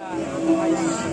はい。